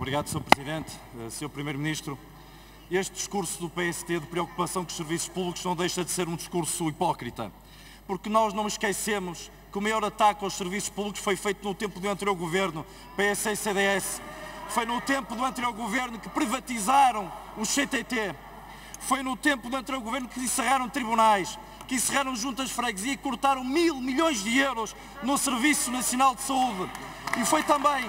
Obrigado, Sr. Presidente, eh, Sr. Primeiro-Ministro. Este discurso do PST de preocupação com os serviços públicos não deixa de ser um discurso hipócrita, porque nós não esquecemos que o maior ataque aos serviços públicos foi feito no tempo do anterior governo, PS e CDS. Foi no tempo do anterior governo que privatizaram o CTT. Foi no tempo do anterior governo que encerraram tribunais, que encerraram juntas de freguesia e cortaram mil milhões de euros no Serviço Nacional de Saúde. E foi também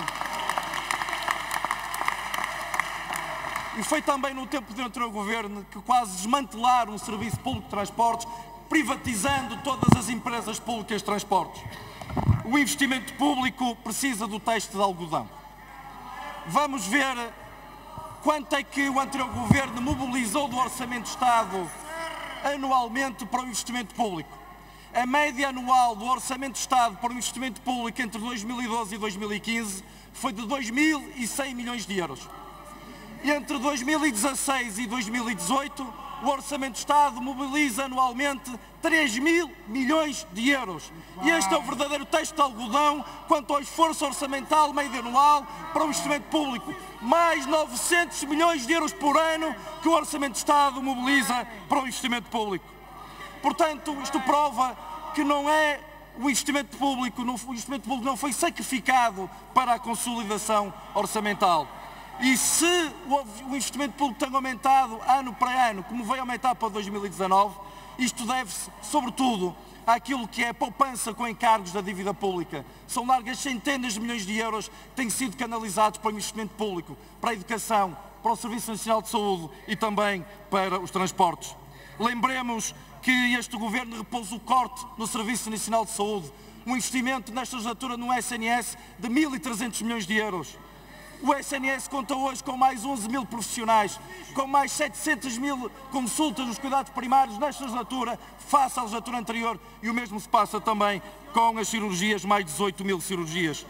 E foi também no tempo do anterior governo que quase desmantelaram o Serviço Público de Transportes, privatizando todas as empresas públicas de transportes. O investimento público precisa do texto de algodão. Vamos ver quanto é que o anterior governo mobilizou do Orçamento de Estado anualmente para o investimento público. A média anual do Orçamento de Estado para o investimento público entre 2012 e 2015 foi de 2.100 milhões de euros. Entre 2016 e 2018, o Orçamento de Estado mobiliza anualmente 3 mil milhões de euros. E este é o verdadeiro texto de algodão quanto ao esforço orçamental médio anual para o investimento público. Mais 900 milhões de euros por ano que o Orçamento de Estado mobiliza para o investimento público. Portanto, isto prova que não é o investimento público, o investimento público não foi sacrificado para a consolidação orçamental. E se o investimento público tem aumentado ano para ano, como vai aumentar para 2019, isto deve-se, sobretudo, àquilo que é poupança com encargos da dívida pública. São largas centenas de milhões de euros que têm sido canalizados para o investimento público, para a educação, para o Serviço Nacional de Saúde e também para os transportes. Lembremos que este Governo repousa o corte no Serviço Nacional de Saúde, um investimento nesta legislatura no SNS de 1.300 milhões de euros. O SNS conta hoje com mais 11 mil profissionais, com mais 700 mil consultas nos cuidados primários nesta legislatura, face à legislatura anterior, e o mesmo se passa também com as cirurgias, mais 18 mil cirurgias.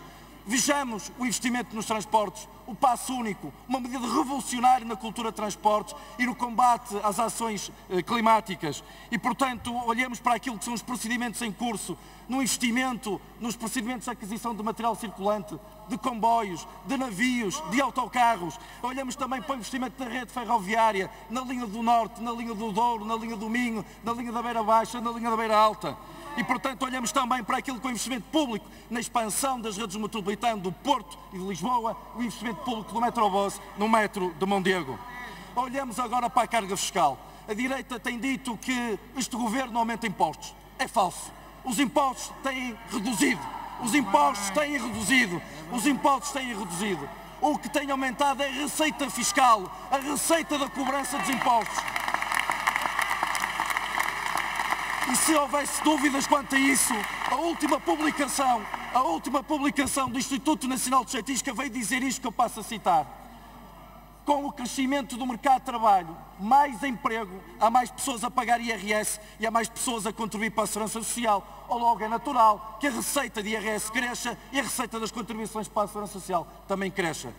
Vejamos o investimento nos transportes, o passo único, uma medida revolucionária na cultura de transportes e no combate às ações eh, climáticas. E, portanto, olhemos para aquilo que são os procedimentos em curso, no investimento, nos procedimentos de aquisição de material circulante, de comboios, de navios, de autocarros. Olhamos também para o investimento na rede ferroviária, na linha do Norte, na linha do Douro, na linha do Minho, na linha da Beira Baixa, na linha da Beira Alta. E, portanto, olhamos também para aquilo que o investimento público na expansão das redes metropolitanas do Porto e de Lisboa, o investimento público do Metrobus no metro de Mondego. Olhamos agora para a carga fiscal. A direita tem dito que este governo aumenta impostos. É falso. Os impostos têm reduzido. Os impostos têm reduzido. Os impostos têm reduzido. O que tem aumentado é a receita fiscal, a receita da cobrança dos impostos. E se houvesse dúvidas quanto a isso, a última publicação, a última publicação do Instituto Nacional de Estatística veio dizer isto que eu passo a citar. Com o crescimento do mercado de trabalho, mais emprego, há mais pessoas a pagar IRS e há mais pessoas a contribuir para a segurança social. Ou logo é natural que a receita de IRS cresça e a receita das contribuições para a segurança social também cresça.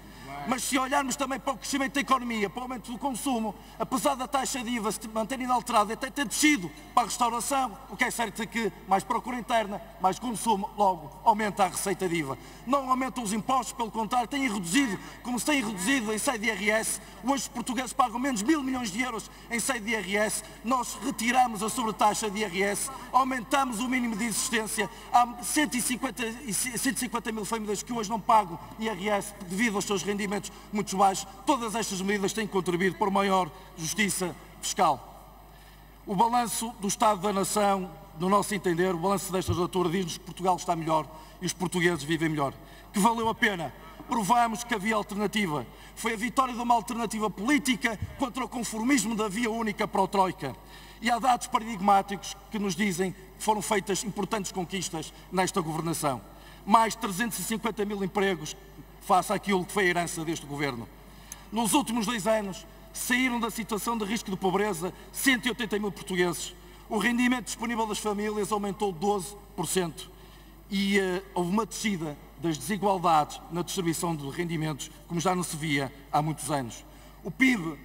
Mas se olharmos também para o crescimento da economia, para o aumento do consumo, apesar da taxa de IVA se manter inalterada até ter descido para a restauração, o que é certo é que mais procura interna, mais consumo, logo aumenta a receita de IVA. Não aumentam os impostos, pelo contrário, têm reduzido, como se têm reduzido em sede de IRS. Hoje os portugueses pagam menos mil milhões de euros em sede de IRS. Nós retiramos a sobretaxa de IRS, aumentamos o mínimo de existência. Há 150, 150 mil famílias que hoje não pagam IRS devido aos seus rendimentos rendimentos muito baixos. Todas estas medidas têm contribuído para maior justiça fiscal. O balanço do Estado da Nação, no nosso entender, o balanço desta legislatura diz-nos que Portugal está melhor e os portugueses vivem melhor. Que valeu a pena. Provamos que havia alternativa. Foi a vitória de uma alternativa política contra o conformismo da via única para o Troika. E há dados paradigmáticos que nos dizem que foram feitas importantes conquistas nesta governação. Mais 350 mil empregos face àquilo que foi a herança deste governo. Nos últimos dois anos, saíram da situação de risco de pobreza 180 mil portugueses. O rendimento disponível das famílias aumentou 12% e uh, houve uma descida das desigualdades na distribuição de rendimentos, como já não se via há muitos anos. O PIB,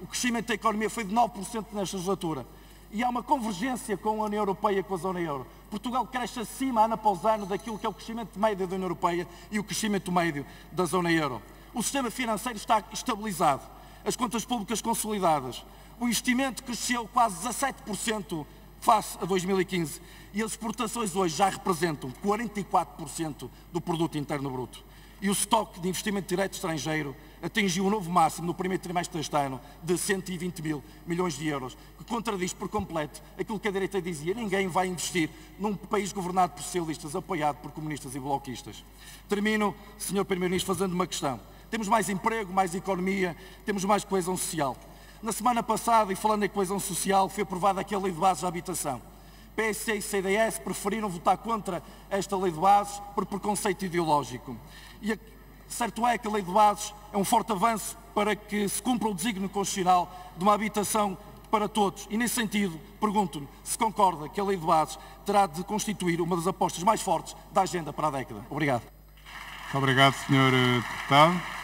o crescimento da economia foi de 9% nesta legislatura. E há uma convergência com a União Europeia e com a zona euro. Portugal cresce acima, ano após ano, daquilo que é o crescimento médio da União Europeia e o crescimento médio da zona euro. O sistema financeiro está estabilizado. As contas públicas consolidadas. O investimento cresceu quase 17% face a 2015 e as exportações hoje já representam 44% do produto interno bruto. E o estoque de investimento direto estrangeiro atingiu um novo máximo no primeiro trimestre deste ano de 120 mil milhões de euros, que contradiz por completo aquilo que a direita dizia, ninguém vai investir num país governado por socialistas, apoiado por comunistas e bloquistas. Termino, Sr. Primeiro-Ministro, fazendo uma questão. Temos mais emprego, mais economia, temos mais coesão social. Na semana passada, e falando em coesão social, foi aprovada aqui a Lei de Bases da Habitação. PSC e CDS preferiram votar contra esta Lei de Bases por preconceito ideológico. E a, certo é que a Lei de Bases é um forte avanço para que se cumpra o desígnio constitucional de uma habitação para todos. E nesse sentido, pergunto-lhe se concorda que a Lei de Bases terá de constituir uma das apostas mais fortes da agenda para a década. Obrigado. Obrigado, Sr. Deputado.